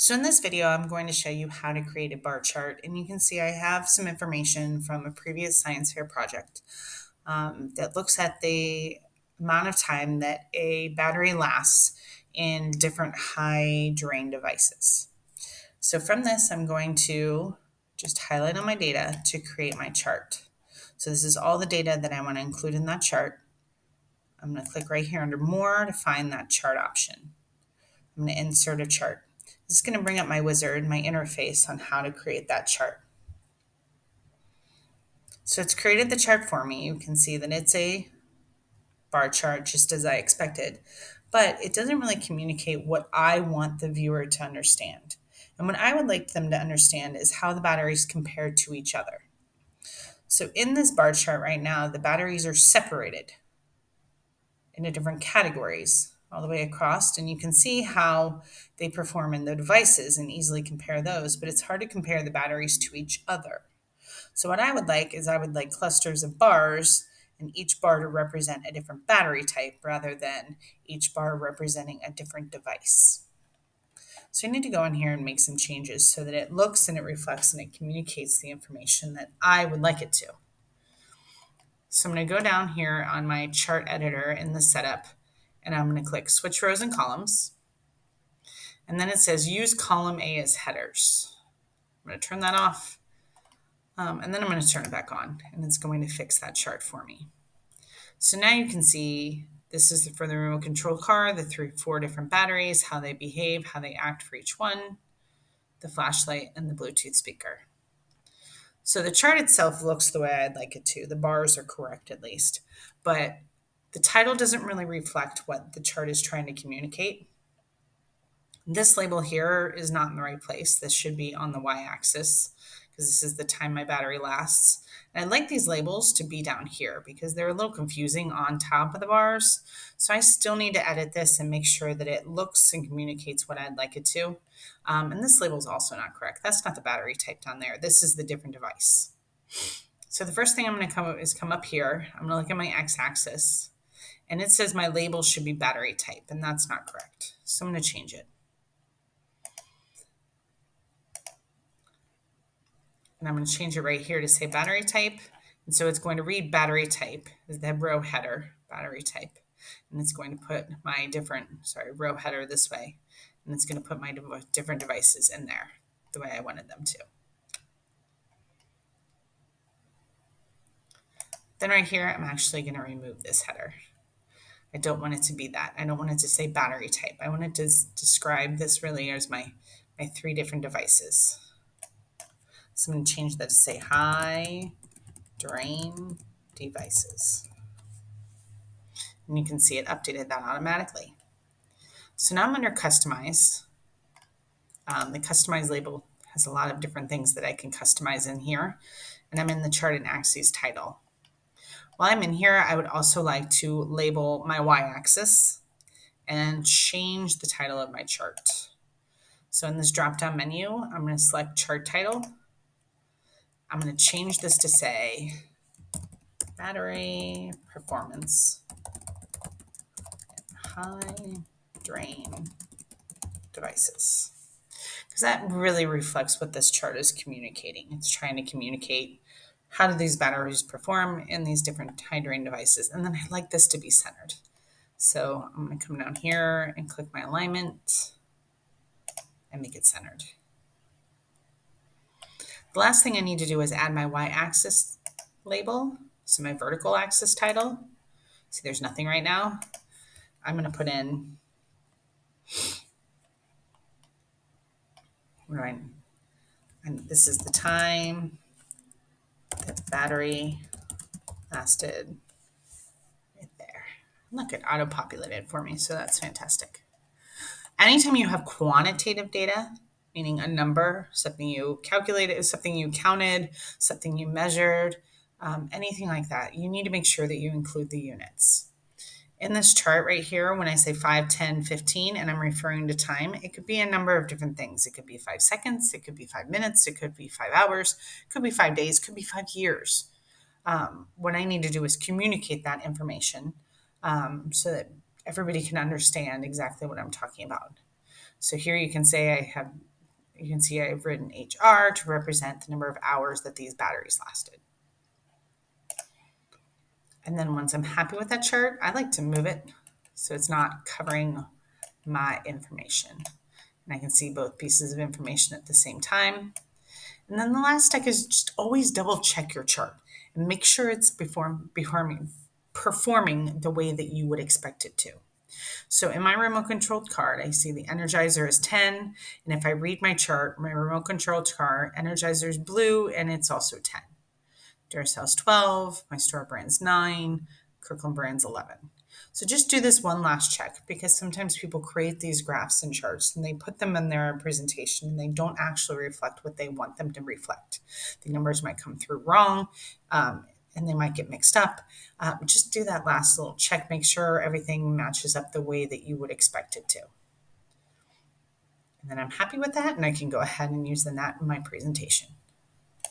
So in this video, I'm going to show you how to create a bar chart. And you can see I have some information from a previous science fair project um, that looks at the amount of time that a battery lasts in different high drain devices. So from this, I'm going to just highlight on my data to create my chart. So this is all the data that I want to include in that chart. I'm going to click right here under more to find that chart option. I'm going to insert a chart. This is going to bring up my wizard, my interface on how to create that chart. So it's created the chart for me. You can see that it's a bar chart just as I expected, but it doesn't really communicate what I want the viewer to understand. And what I would like them to understand is how the batteries compare to each other. So in this bar chart right now, the batteries are separated into different categories all the way across and you can see how they perform in the devices and easily compare those but it's hard to compare the batteries to each other so what i would like is i would like clusters of bars and each bar to represent a different battery type rather than each bar representing a different device so I need to go in here and make some changes so that it looks and it reflects and it communicates the information that I would like it to. So I'm going to go down here on my chart editor in the setup and I'm going to click switch rows and columns. And then it says use column A as headers. I'm going to turn that off. Um, and then I'm going to turn it back on and it's going to fix that chart for me. So now you can see this is for the remote control car, the three, four different batteries, how they behave, how they act for each one, the flashlight, and the Bluetooth speaker. So the chart itself looks the way I'd like it to. The bars are correct at least, but the title doesn't really reflect what the chart is trying to communicate. This label here is not in the right place. This should be on the y-axis because this is the time my battery lasts. And I'd like these labels to be down here because they're a little confusing on top of the bars. So I still need to edit this and make sure that it looks and communicates what I'd like it to. Um, and this label is also not correct. That's not the battery type down there. This is the different device. So the first thing I'm going to come up is come up here. I'm going to look at my x-axis and it says my label should be battery type, and that's not correct. So I'm going to change it. And I'm going to change it right here to say battery type. And so it's going to read battery type the row header, battery type. And it's going to put my different, sorry, row header this way. And it's going to put my different devices in there the way I wanted them to. Then right here, I'm actually going to remove this header. I don't want it to be that. I don't want it to say battery type. I want it to describe this really as my, my three different devices. So I'm going to change that to say high drain devices. And you can see it updated that automatically. So now I'm under customize. Um, the customize label has a lot of different things that I can customize in here. And I'm in the chart and axes title. While I'm in here, I would also like to label my y-axis and change the title of my chart. So in this drop-down menu, I'm going to select chart title. I'm going to change this to say battery performance high drain devices because that really reflects what this chart is communicating. It's trying to communicate how do these batteries perform in these different high devices? And then I like this to be centered. So I'm going to come down here and click my alignment and make it centered. The last thing I need to do is add my y-axis label, so my vertical axis title. See, there's nothing right now. I'm going to put in, right, and this is the time the battery lasted right there. Look, it auto-populated for me, so that's fantastic. Anytime you have quantitative data, meaning a number, something you calculated, something you counted, something you measured, um, anything like that, you need to make sure that you include the units in this chart right here, when I say 5, 10, 15, and I'm referring to time, it could be a number of different things. It could be five seconds, it could be five minutes, it could be five hours, it could be five days, could be five years. Um, what I need to do is communicate that information um, so that everybody can understand exactly what I'm talking about. So here you can say I have You can see I've written HR to represent the number of hours that these batteries lasted. And then once I'm happy with that chart, I like to move it so it's not covering my information. And I can see both pieces of information at the same time. And then the last step is just always double check your chart and make sure it's perform, performing, performing the way that you would expect it to. So in my remote controlled card, I see the Energizer is 10. And if I read my chart, my remote controlled card, Energizer is blue and it's also 10. Duracell's 12, my store brand's 9, Kirkland brand's 11. So just do this one last check because sometimes people create these graphs and charts and they put them in their presentation and they don't actually reflect what they want them to reflect. The numbers might come through wrong um, and they might get mixed up. Um, just do that last little check, make sure everything matches up the way that you would expect it to. And then I'm happy with that and I can go ahead and use that in my presentation.